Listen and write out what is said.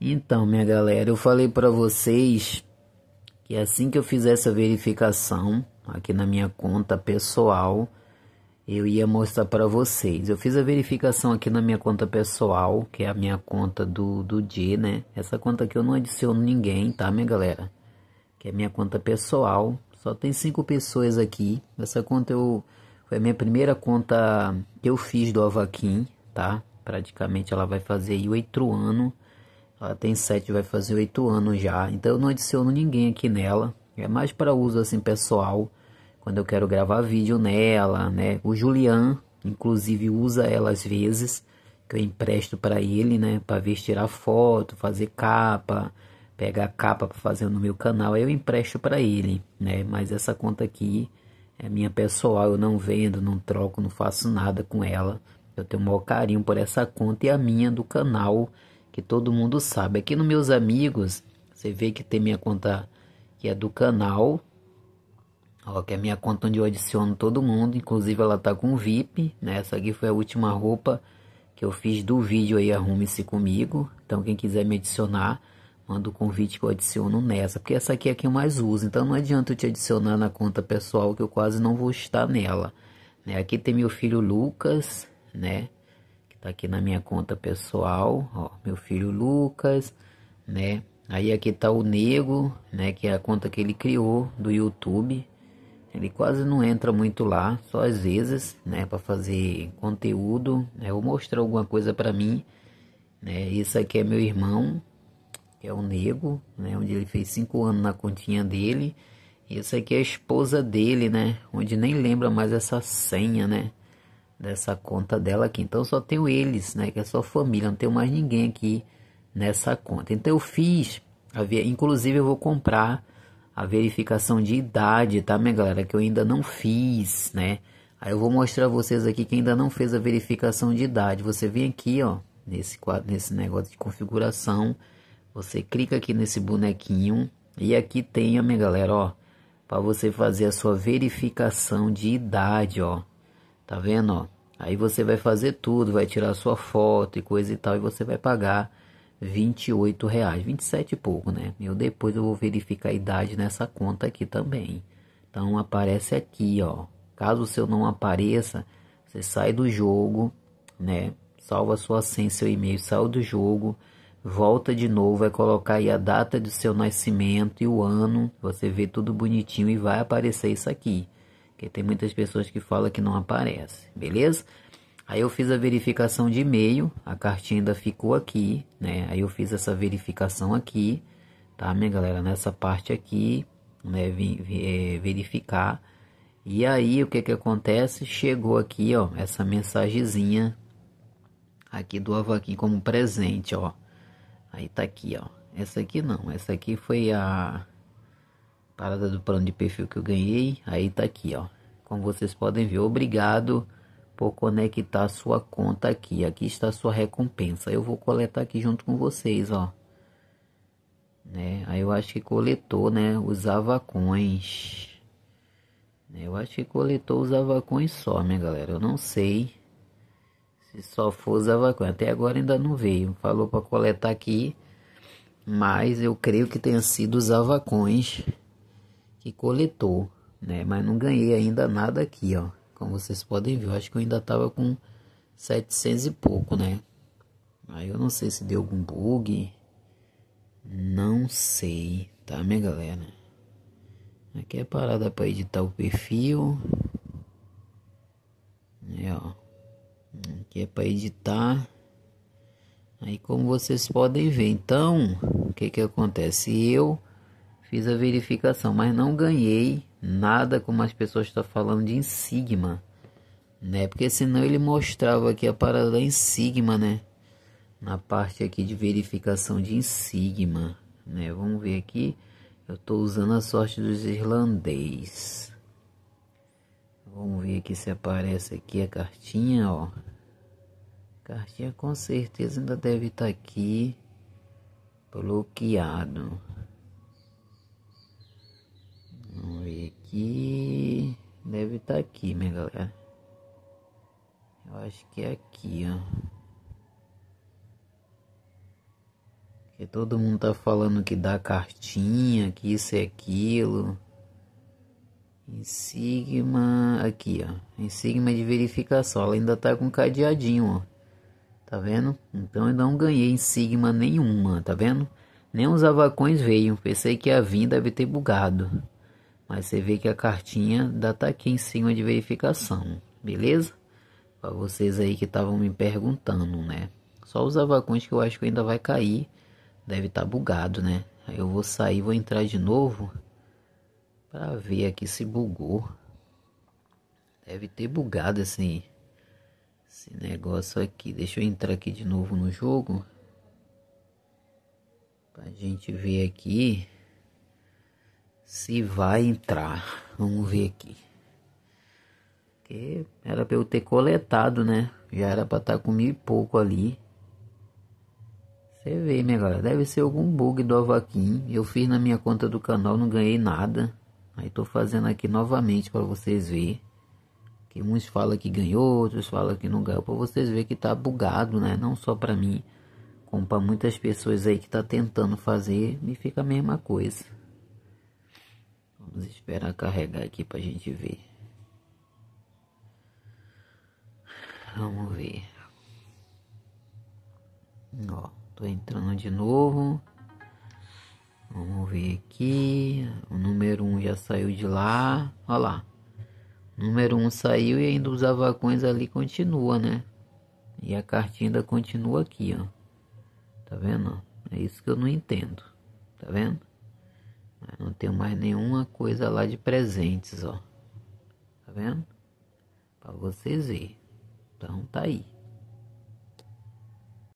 Então, minha galera, eu falei para vocês que assim que eu fizesse a verificação aqui na minha conta pessoal, eu ia mostrar para vocês. Eu fiz a verificação aqui na minha conta pessoal, que é a minha conta do, do D, né? Essa conta aqui eu não adiciono ninguém, tá, minha galera? Que é minha conta pessoal. Só tem cinco pessoas aqui. Essa conta eu foi a minha primeira conta que eu fiz do Avaquim, tá? Praticamente ela vai fazer oito anos ela tem 7, vai fazer 8 anos já. Então eu não adiciono ninguém aqui nela. É mais para uso assim pessoal. Quando eu quero gravar vídeo nela, né? O Julian, inclusive, usa ela às vezes. Que eu empresto para ele, né? Para ver tirar foto, fazer capa. Pegar capa para fazer no meu canal. Eu empresto para ele, né? Mas essa conta aqui é minha pessoal. Eu não vendo, não troco, não faço nada com ela. Eu tenho um maior carinho por essa conta e a minha do canal que todo mundo sabe. Aqui nos meus amigos, você vê que tem minha conta que é do canal, ó, que é minha conta onde eu adiciono todo mundo, inclusive ela tá com VIP, né? Essa aqui foi a última roupa que eu fiz do vídeo aí, arrume-se comigo. Então quem quiser me adicionar, manda o convite que eu adiciono nessa, porque essa aqui é a que eu mais uso, então não adianta eu te adicionar na conta pessoal que eu quase não vou estar nela. Né? Aqui tem meu filho Lucas, né? Tá aqui na minha conta pessoal, ó, meu filho Lucas, né? Aí aqui tá o Nego, né, que é a conta que ele criou do YouTube. Ele quase não entra muito lá, só às vezes, né, para fazer conteúdo, né, ou mostrar alguma coisa para mim, né? Isso aqui é meu irmão, que é o Nego, né, onde ele fez cinco anos na continha dele. Isso aqui é a esposa dele, né, onde nem lembra mais essa senha, né? Dessa conta dela aqui. Então só tenho eles, né? Que é só família, não tenho mais ninguém aqui nessa conta. Então eu fiz, inclusive eu vou comprar a verificação de idade, tá, minha galera? Que eu ainda não fiz, né? Aí eu vou mostrar a vocês aqui que ainda não fez a verificação de idade. Você vem aqui, ó, nesse quadro, nesse negócio de configuração. Você clica aqui nesse bonequinho e aqui tem, ó, minha galera, ó, para você fazer a sua verificação de idade, ó. Tá vendo, ó? Aí você vai fazer tudo, vai tirar sua foto e coisa e tal, e você vai pagar 28 reais, 27 e pouco, né? Eu depois eu vou verificar a idade nessa conta aqui também. Então aparece aqui, ó. Caso o seu não apareça, você sai do jogo, né? Salva sua senha, seu e-mail, sai do jogo, volta de novo, vai colocar aí a data do seu nascimento e o ano, você vê tudo bonitinho e vai aparecer isso aqui. Porque tem muitas pessoas que falam que não aparece, beleza? Aí eu fiz a verificação de e-mail, a cartinha ainda ficou aqui, né? Aí eu fiz essa verificação aqui, tá, minha galera? Nessa parte aqui, né? É, verificar. E aí o que que acontece? Chegou aqui, ó, essa mensagenzinha aqui do Avaquim como presente, ó. Aí tá aqui, ó. Essa aqui não, essa aqui foi a Parada do plano de perfil que eu ganhei. Aí tá aqui, ó. Como vocês podem ver, obrigado por conectar sua conta aqui. Aqui está sua recompensa. Eu vou coletar aqui junto com vocês, ó. Né? Aí eu acho que coletou, né? Os avacões. Eu acho que coletou os avacões só, minha galera. Eu não sei se só for os avacões. Até agora ainda não veio. Falou para coletar aqui. Mas eu creio que tenha sido os avacões que coletou, né? Mas não ganhei ainda nada aqui, ó. Como vocês podem ver, eu acho que eu ainda tava com 700 e pouco, né? Aí eu não sei se deu algum bug. Não sei, tá, minha galera? Aqui é parada para editar o perfil. É, ó. Aqui é para editar. Aí como vocês podem ver, então, o que que acontece? Eu Fiz a verificação, mas não ganhei nada como as pessoas estão falando de Insigma, né? Porque senão ele mostrava aqui a parada da Insigma, né? Na parte aqui de verificação de Insigma, né? Vamos ver aqui. Eu estou usando a sorte dos irlandês. Vamos ver aqui se aparece aqui a cartinha, ó. Cartinha com certeza ainda deve estar tá aqui bloqueado. Vamos ver aqui. Deve estar tá aqui, minha galera. Eu acho que é aqui, ó. Que todo mundo tá falando que dá cartinha, que isso é aquilo. Em Sigma, aqui ó, em Sigma de verificação, ela ainda tá com cadeadinho, ó. Tá vendo? Então eu não ganhei em Sigma nenhuma, tá vendo? Nem os avacões veio, pensei que a vir deve ter bugado. Mas você vê que a cartinha ainda tá aqui em cima de verificação, beleza? Para vocês aí que estavam me perguntando, né? Só os avacões que eu acho que ainda vai cair, deve estar tá bugado, né? Aí eu vou sair, vou entrar de novo para ver aqui se bugou. Deve ter bugado esse, esse negócio aqui. Deixa eu entrar aqui de novo no jogo. Pra gente ver aqui se vai entrar. Vamos ver aqui. Que era para eu ter coletado, né? Já era para estar tá com mil e pouco ali. Você vê, minha galera. Deve ser algum bug do Avaquim. Eu fiz na minha conta do canal, não ganhei nada. Aí tô fazendo aqui novamente para vocês verem. Que uns falam que ganhou, outros falam que não ganhou. Para vocês verem que tá bugado, né? Não só para mim, como para muitas pessoas aí que tá tentando fazer. E fica a mesma coisa. Esperar carregar aqui pra gente ver. Vamos ver. Ó, tô entrando de novo. Vamos ver aqui. O número 1 um já saiu de lá. Olha lá. Número 1 um saiu e ainda os avacões ali continua, né? E a cartinha ainda continua aqui, ó. Tá vendo? É isso que eu não entendo. Tá vendo? Não tenho mais nenhuma coisa lá de presentes, ó. Tá vendo? Para vocês verem. Então tá aí.